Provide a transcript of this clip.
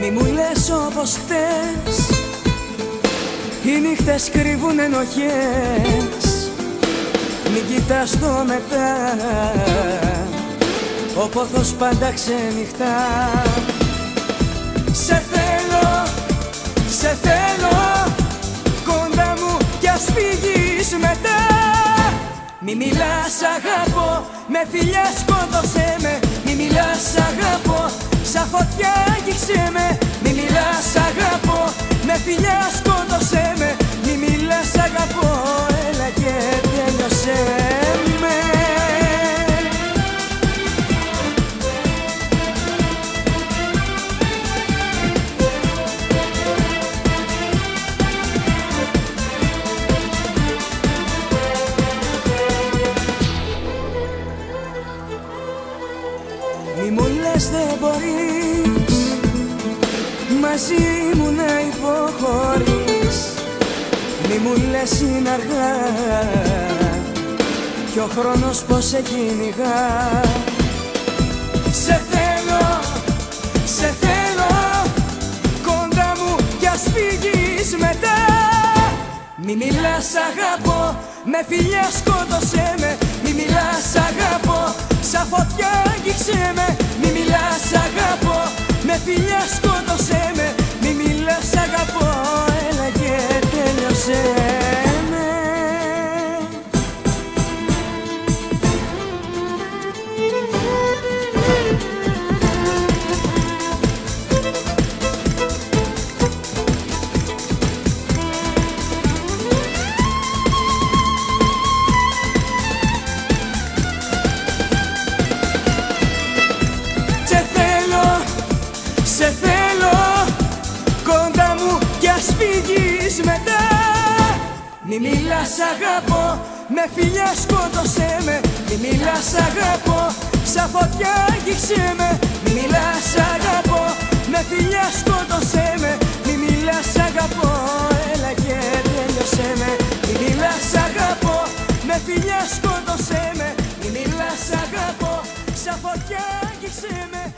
Μη μου λες όπως χτες Οι νύχτες κρύβουν ενοχές. Μην κοιτάς το μετά. Ο πόθος πάντα ξενυχτά. Σε θέλω, σε θέλω. Κοντά μου κι ας φύγεις μετά. Μη μιλάς αγαπώ, με φιλιάς σκότωσέ με. Μη μιλάς αγαπώ, φιλιά σκότωσέ με. Μη μιλάς αγαπώ, έλα και τέλειωσέ με. Μη μου λες δεν μπορείς. Μαζί μου να υποχωρείς Μη μου λες είναι αργά. Κι ο χρόνος πως σε κυνηγά Σε θέλω, σε θέλω. Κοντά μου κι ας φύγεις μετά. Μη μιλάς αγαπώ, με φιλιά σκότωσέ με. Μη μιλάς αγαπώ, σαν φωτιά άγγιξε με. Μη μιλάς αγαπώ, με φιλιά σκότωσέ Μη μιλάς αγαπώ, με φιλιά σκότωσέ με. Μη μιλάς αγαπώ, σαν φωτιά άγγιξε με. Μη μιλάς αγαπώ, με φιλιά σκότωσέ με. Μη μιλάς αγαπώ, έλα και τέλειωσέ με. Μη μιλάς αγαπώ, με φιλιά σκότωσέ με. Μη μιλάς αγαπώ, σαν φωτιά άγγιξε με. Μη μιλάς